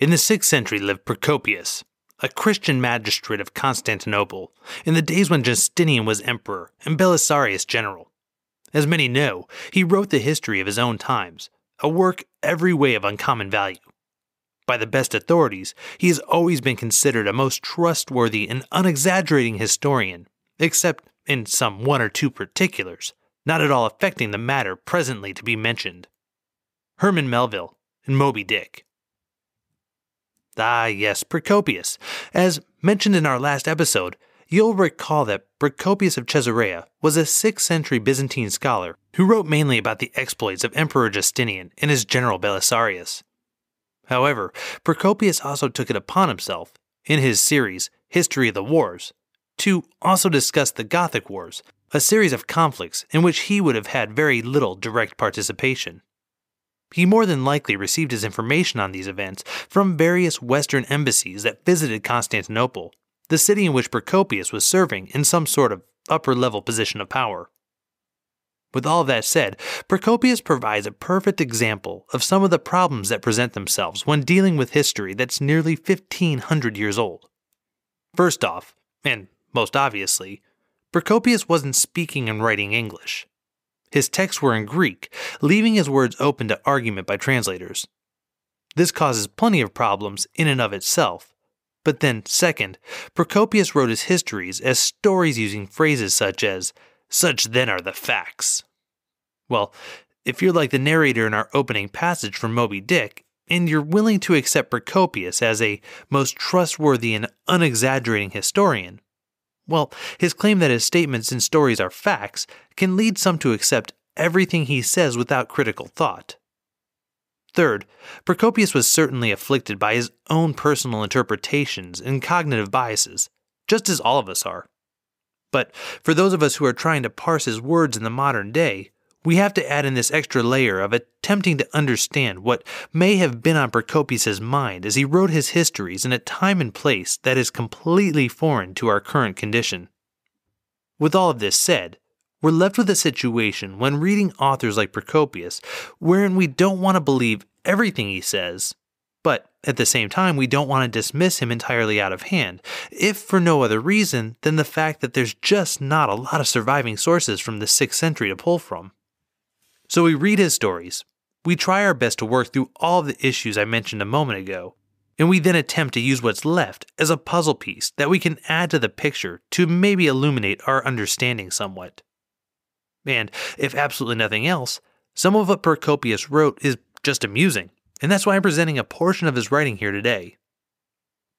In the 6th century lived Procopius, a Christian magistrate of Constantinople, in the days when Justinian was emperor and Belisarius general. As many know, he wrote the history of his own times, a work every way of uncommon value. By the best authorities, he has always been considered a most trustworthy and unexaggerating historian, except in some one or two particulars, not at all affecting the matter presently to be mentioned. Herman Melville and Moby Dick. Ah, yes, Procopius. As mentioned in our last episode, you'll recall that Procopius of Caesarea was a 6th century Byzantine scholar who wrote mainly about the exploits of Emperor Justinian and his general Belisarius. However, Procopius also took it upon himself, in his series History of the Wars, to also discuss the Gothic Wars, a series of conflicts in which he would have had very little direct participation. He more than likely received his information on these events from various Western embassies that visited Constantinople, the city in which Procopius was serving in some sort of upper level position of power. With all that said, Procopius provides a perfect example of some of the problems that present themselves when dealing with history that's nearly 1500 years old. First off, and most obviously, Procopius wasn't speaking and writing English. His texts were in Greek, leaving his words open to argument by translators. This causes plenty of problems in and of itself. But then, second, Procopius wrote his histories as stories using phrases such as, such then are the facts. Well, if you're like the narrator in our opening passage from Moby Dick, and you're willing to accept Procopius as a most trustworthy and unexaggerating historian, well, his claim that his statements and stories are facts can lead some to accept everything he says without critical thought. Third, Procopius was certainly afflicted by his own personal interpretations and cognitive biases, just as all of us are. But for those of us who are trying to parse his words in the modern day, we have to add in this extra layer of attempting to understand what may have been on Procopius's mind as he wrote his histories in a time and place that is completely foreign to our current condition. With all of this said, we're left with a situation when reading authors like Procopius wherein we don't want to believe everything he says, but at the same time, we don't want to dismiss him entirely out of hand, if for no other reason than the fact that there's just not a lot of surviving sources from the 6th century to pull from. So we read his stories. We try our best to work through all the issues I mentioned a moment ago, and we then attempt to use what's left as a puzzle piece that we can add to the picture to maybe illuminate our understanding somewhat. And if absolutely nothing else, some of what Procopius wrote is just amusing, and that's why I'm presenting a portion of his writing here today.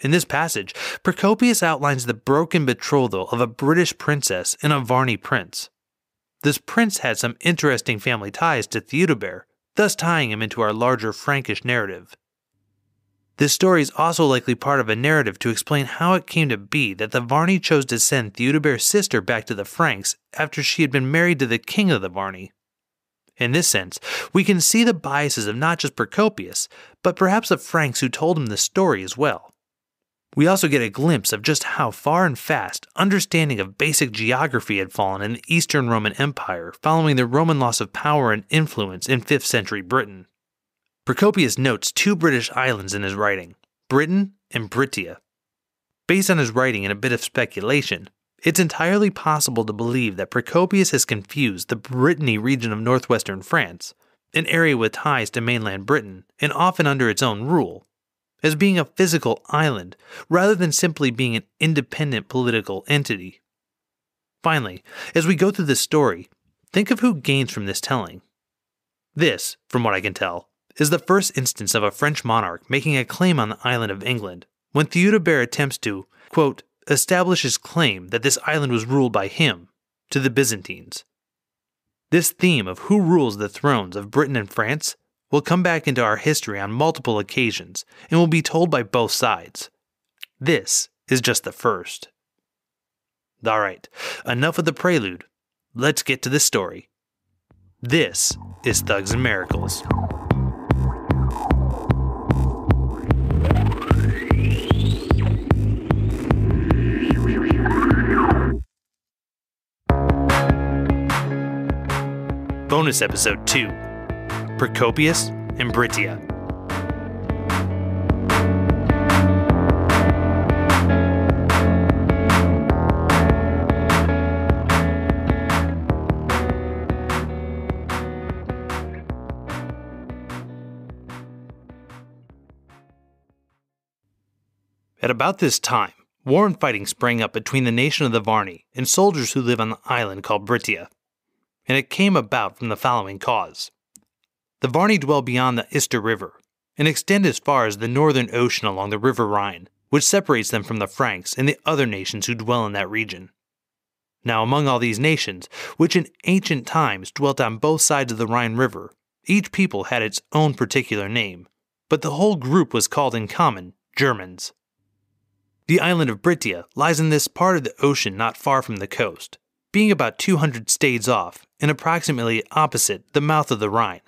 In this passage, Procopius outlines the broken betrothal of a British princess and a Varni prince. This prince had some interesting family ties to Theudebert, thus tying him into our larger Frankish narrative. This story is also likely part of a narrative to explain how it came to be that the Varni chose to send Theudebert's sister back to the Franks after she had been married to the king of the Varni. In this sense, we can see the biases of not just Procopius, but perhaps the Franks who told him the story as well. We also get a glimpse of just how far and fast understanding of basic geography had fallen in the Eastern Roman Empire following the Roman loss of power and influence in 5th century Britain. Procopius notes two British islands in his writing Britain and Brittia. Based on his writing and a bit of speculation, it's entirely possible to believe that Procopius has confused the Brittany region of northwestern France, an area with ties to mainland Britain and often under its own rule, as being a physical island rather than simply being an independent political entity. Finally, as we go through this story, think of who gains from this telling. This, from what I can tell, is the first instance of a French monarch making a claim on the island of England when Theudebert attempts to, quote, establish his claim that this island was ruled by him to the Byzantines. This theme of who rules the thrones of Britain and France will come back into our history on multiple occasions and will be told by both sides. This is just the first. Alright, enough of the prelude. Let's get to the story. This is Thugs and Miracles. Bonus Episode 2 Procopius, and Brittia. At about this time, war and fighting sprang up between the nation of the Varni and soldiers who live on the island called Brittia, and it came about from the following cause. The Varni dwell beyond the Ister River and extend as far as the northern ocean along the River Rhine, which separates them from the Franks and the other nations who dwell in that region. Now, among all these nations, which in ancient times dwelt on both sides of the Rhine River, each people had its own particular name, but the whole group was called in common Germans. The island of Brittia lies in this part of the ocean not far from the coast, being about 200 stades off and approximately opposite the mouth of the Rhine,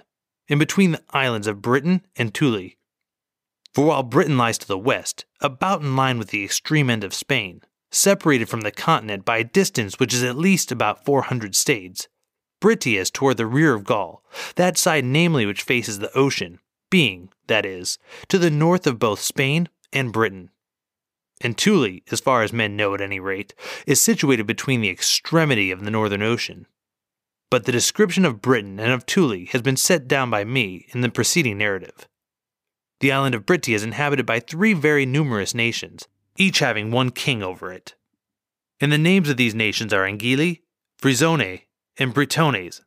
in between the islands of Britain and Thule. For while Britain lies to the west, about in line with the extreme end of Spain, separated from the continent by a distance which is at least about 400 stades, Brittia is toward the rear of Gaul, that side namely which faces the ocean, being, that is, to the north of both Spain and Britain and Thule, as far as men know at any rate, is situated between the extremity of the Northern Ocean. But the description of Britain and of Thule has been set down by me in the preceding narrative. The island of Brittia is inhabited by three very numerous nations, each having one king over it. And the names of these nations are Angili, Frisone, and Brittones,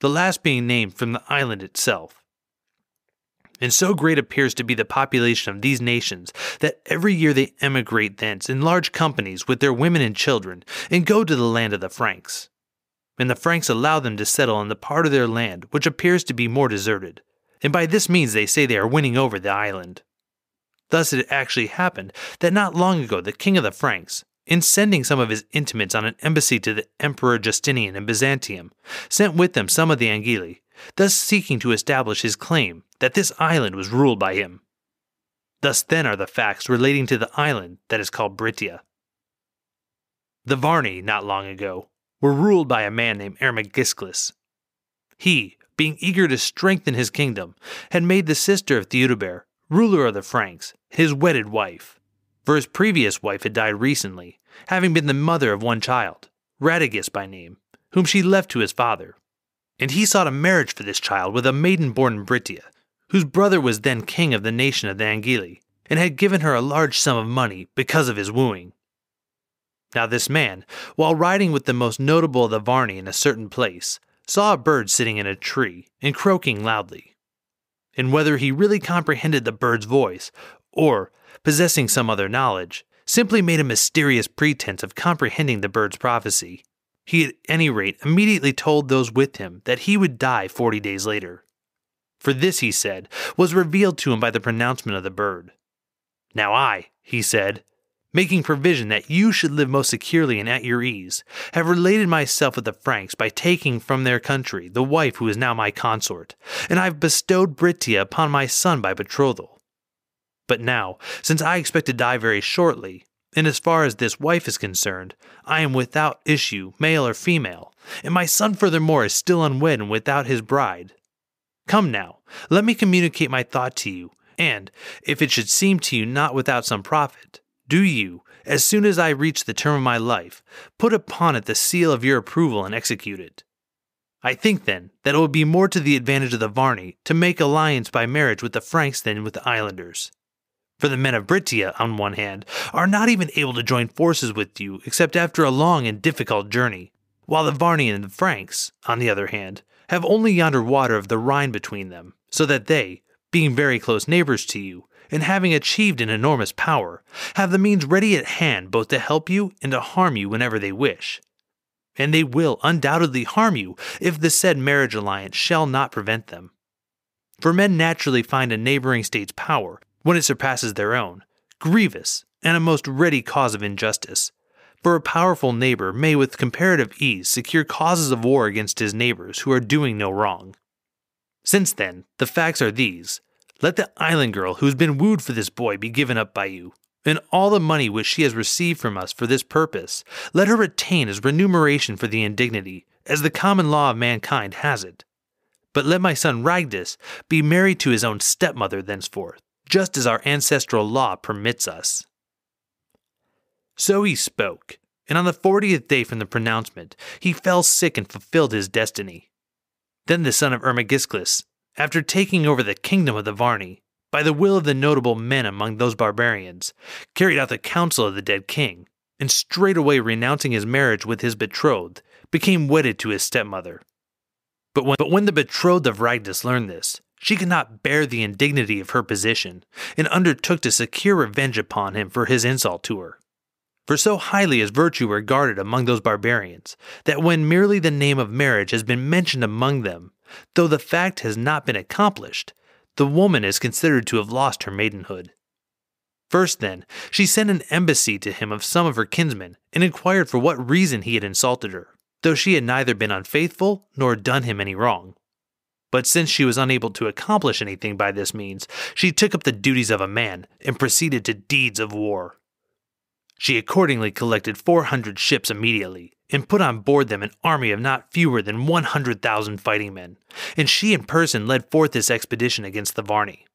the last being named from the island itself. And so great appears to be the population of these nations that every year they emigrate thence in large companies with their women and children and go to the land of the Franks. And the Franks allow them to settle on the part of their land which appears to be more deserted, and by this means they say they are winning over the island. Thus it actually happened that not long ago the king of the Franks, in sending some of his intimates on an embassy to the Emperor Justinian in Byzantium, sent with them some of the Angili, thus seeking to establish his claim that this island was ruled by him. Thus then are the facts relating to the island that is called Brittia. The Varni, not long ago, were ruled by a man named Ermegisclus. He, being eager to strengthen his kingdom, had made the sister of Theudebert, ruler of the Franks, his wedded wife. For his previous wife had died recently, having been the mother of one child, Radagis by name, whom she left to his father. And he sought a marriage for this child with a maiden born in Brittia, whose brother was then king of the nation of the Angili, and had given her a large sum of money because of his wooing. Now, this man, while riding with the most notable of the Varni in a certain place, saw a bird sitting in a tree and croaking loudly. And whether he really comprehended the bird's voice, or, possessing some other knowledge, simply made a mysterious pretense of comprehending the bird's prophecy, he at any rate immediately told those with him that he would die forty days later. For this, he said, was revealed to him by the pronouncement of the bird. Now I, he said, making provision that you should live most securely and at your ease, have related myself with the Franks by taking from their country the wife who is now my consort, and I have bestowed Brittia upon my son by betrothal. But now, since I expect to die very shortly, and as far as this wife is concerned, I am without issue, male or female, and my son furthermore is still unwed and without his bride, Come now, let me communicate my thought to you, and, if it should seem to you not without some profit, do you, as soon as I reach the term of my life, put upon it the seal of your approval and execute it. I think, then, that it would be more to the advantage of the Varni to make alliance by marriage with the Franks than with the islanders. For the men of Brittia, on one hand, are not even able to join forces with you except after a long and difficult journey, while the Varni and the Franks, on the other hand, have only yonder water of the Rhine between them, so that they, being very close neighbors to you, and having achieved an enormous power, have the means ready at hand both to help you and to harm you whenever they wish. And they will undoubtedly harm you if the said marriage alliance shall not prevent them. For men naturally find a neighboring state's power, when it surpasses their own, grievous and a most ready cause of injustice, for a powerful neighbor may with comparative ease secure causes of war against his neighbors who are doing no wrong. Since then, the facts are these let the island girl who has been wooed for this boy be given up by you, and all the money which she has received from us for this purpose, let her retain as remuneration for the indignity, as the common law of mankind has it. But let my son Ragdis be married to his own stepmother thenceforth, just as our ancestral law permits us. So he spoke, and on the fortieth day from the pronouncement, he fell sick and fulfilled his destiny. Then the son of Ermegisclus, after taking over the kingdom of the Varni, by the will of the notable men among those barbarians, carried out the counsel of the dead king, and straightway renouncing his marriage with his betrothed, became wedded to his stepmother. But when, but when the betrothed of Rhagdus learned this, she could not bear the indignity of her position, and undertook to secure revenge upon him for his insult to her. For so highly is virtue regarded among those barbarians, that when merely the name of marriage has been mentioned among them, though the fact has not been accomplished, the woman is considered to have lost her maidenhood. First, then, she sent an embassy to him of some of her kinsmen, and inquired for what reason he had insulted her, though she had neither been unfaithful nor done him any wrong. But since she was unable to accomplish anything by this means, she took up the duties of a man and proceeded to deeds of war. She accordingly collected 400 ships immediately, and put on board them an army of not fewer than 100,000 fighting men, and she in person led forth this expedition against the Varni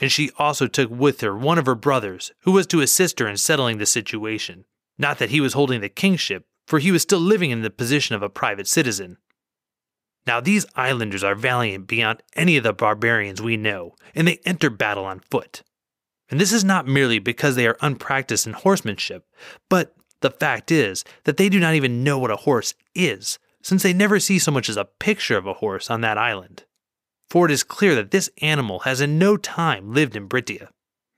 and she also took with her one of her brothers, who was to assist her in settling the situation. Not that he was holding the kingship, for he was still living in the position of a private citizen. Now, these islanders are valiant beyond any of the barbarians we know, and they enter battle on foot. And this is not merely because they are unpracticed in horsemanship, but the fact is that they do not even know what a horse is, since they never see so much as a picture of a horse on that island for it is clear that this animal has in no time lived in Brittia.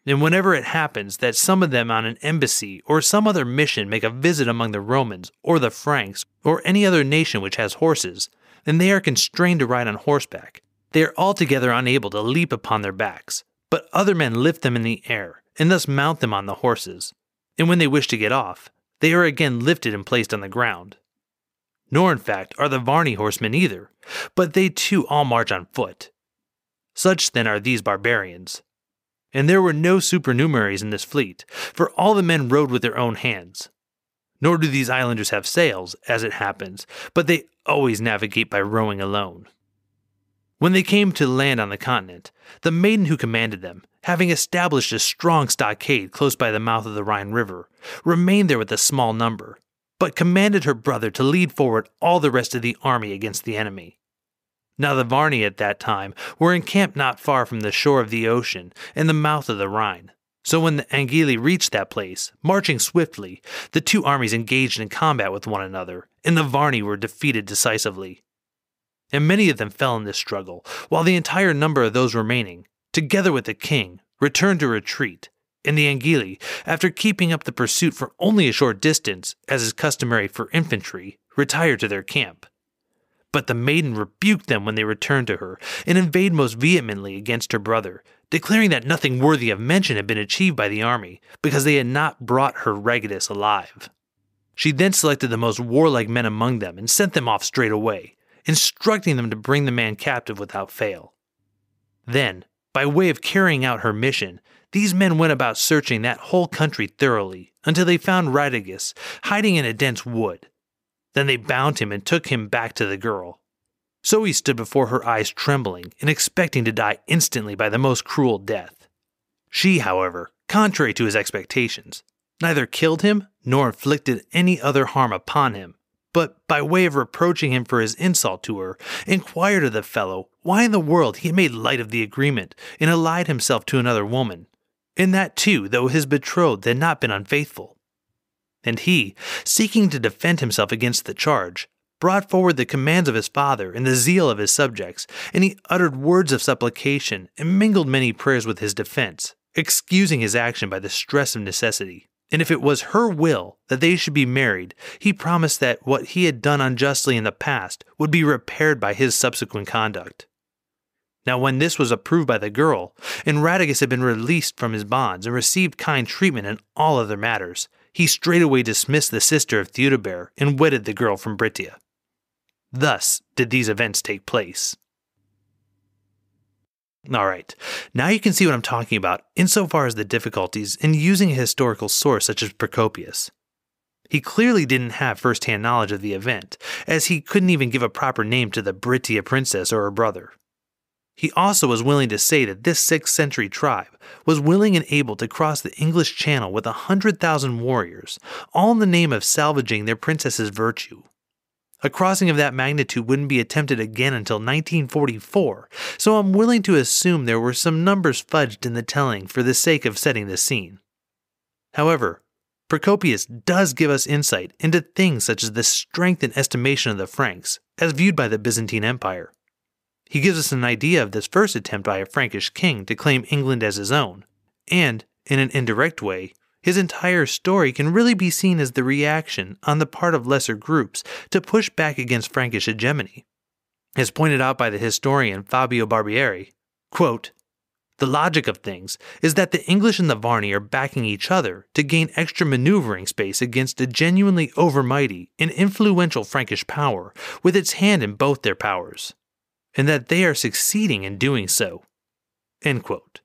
And whenever it happens that some of them on an embassy or some other mission make a visit among the Romans or the Franks or any other nation which has horses, then they are constrained to ride on horseback. They are altogether unable to leap upon their backs, but other men lift them in the air and thus mount them on the horses. And when they wish to get off, they are again lifted and placed on the ground nor in fact are the Varni horsemen either, but they too all march on foot. Such then are these barbarians. And there were no supernumeraries in this fleet, for all the men rowed with their own hands. Nor do these islanders have sails, as it happens, but they always navigate by rowing alone. When they came to land on the continent, the maiden who commanded them, having established a strong stockade close by the mouth of the Rhine River, remained there with a small number, but commanded her brother to lead forward all the rest of the army against the enemy. Now the Varni at that time were encamped not far from the shore of the ocean and the mouth of the Rhine. So when the Angili reached that place, marching swiftly, the two armies engaged in combat with one another, and the Varni were defeated decisively. And many of them fell in this struggle, while the entire number of those remaining, together with the king, returned to retreat, and the Angili, after keeping up the pursuit for only a short distance, as is customary for infantry, retired to their camp. But the maiden rebuked them when they returned to her, and inveighed most vehemently against her brother, declaring that nothing worthy of mention had been achieved by the army, because they had not brought her Rhagdus alive. She then selected the most warlike men among them and sent them off straight away, instructing them to bring the man captive without fail. Then, by way of carrying out her mission, these men went about searching that whole country thoroughly until they found Rhadagus hiding in a dense wood. Then they bound him and took him back to the girl. So he stood before her eyes trembling and expecting to die instantly by the most cruel death. She, however, contrary to his expectations, neither killed him nor inflicted any other harm upon him, but by way of reproaching him for his insult to her, inquired of the fellow why in the world he had made light of the agreement and allied himself to another woman, and that too, though his betrothed had not been unfaithful. And he, seeking to defend himself against the charge, brought forward the commands of his father and the zeal of his subjects, and he uttered words of supplication and mingled many prayers with his defense, excusing his action by the stress of necessity. And if it was her will that they should be married, he promised that what he had done unjustly in the past would be repaired by his subsequent conduct. Now, when this was approved by the girl, and Rhadagus had been released from his bonds and received kind treatment in all other matters, he straightway dismissed the sister of Theudebert and wedded the girl from Brittia. Thus did these events take place. Alright, now you can see what I'm talking about insofar as the difficulties in using a historical source such as Procopius. He clearly didn't have first hand knowledge of the event, as he couldn't even give a proper name to the Brittia princess or her brother. He also was willing to say that this 6th century tribe was willing and able to cross the English Channel with a 100,000 warriors, all in the name of salvaging their princess's virtue. A crossing of that magnitude wouldn't be attempted again until 1944, so I'm willing to assume there were some numbers fudged in the telling for the sake of setting the scene. However, Procopius does give us insight into things such as the strength and estimation of the Franks, as viewed by the Byzantine Empire. He gives us an idea of this first attempt by a Frankish king to claim England as his own, and, in an indirect way, his entire story can really be seen as the reaction on the part of lesser groups to push back against Frankish hegemony. As pointed out by the historian Fabio Barbieri, quote, the logic of things is that the English and the Varni are backing each other to gain extra maneuvering space against a genuinely overmighty and influential Frankish power with its hand in both their powers, and that they are succeeding in doing so. End quote.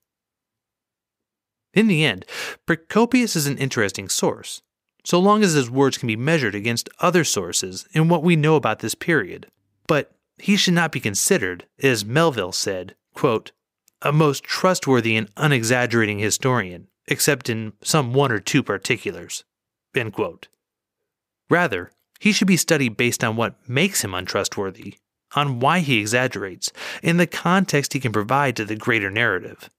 In the end, Procopius is an interesting source, so long as his words can be measured against other sources in what we know about this period. But he should not be considered, as Melville said, quote, a most trustworthy and unexaggerating historian, except in some one or two particulars. Rather, he should be studied based on what makes him untrustworthy, on why he exaggerates, and the context he can provide to the greater narrative.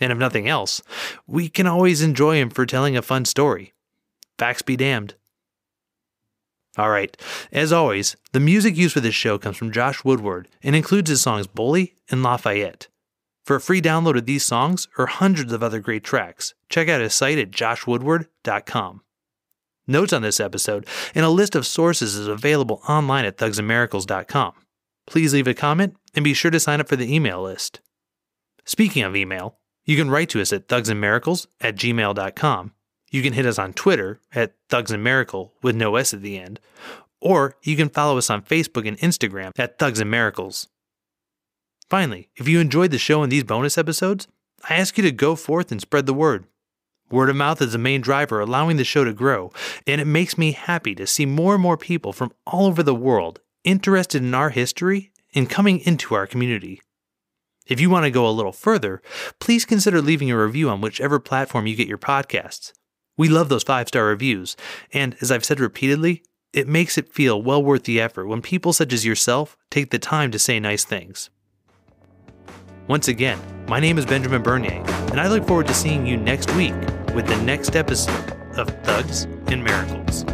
And if nothing else, we can always enjoy him for telling a fun story. Facts be damned. All right, as always, the music used for this show comes from Josh Woodward and includes his songs Bully and Lafayette. For a free download of these songs or hundreds of other great tracks, check out his site at joshwoodward.com. Notes on this episode and a list of sources is available online at thugsandmiracles.com. Please leave a comment and be sure to sign up for the email list. Speaking of email, you can write to us at thugsandmiracles at gmail.com. You can hit us on Twitter at thugsandmiracle with no S at the end, or you can follow us on Facebook and Instagram at Thugs and Miracles. Finally, if you enjoyed the show and these bonus episodes, I ask you to go forth and spread the word. Word of mouth is the main driver allowing the show to grow, and it makes me happy to see more and more people from all over the world interested in our history and coming into our community. If you want to go a little further, please consider leaving a review on whichever platform you get your podcasts. We love those five star reviews, and as I've said repeatedly, it makes it feel well worth the effort when people such as yourself take the time to say nice things. Once again, my name is Benjamin Bernier, and I look forward to seeing you next week with the next episode of Thugs and Miracles.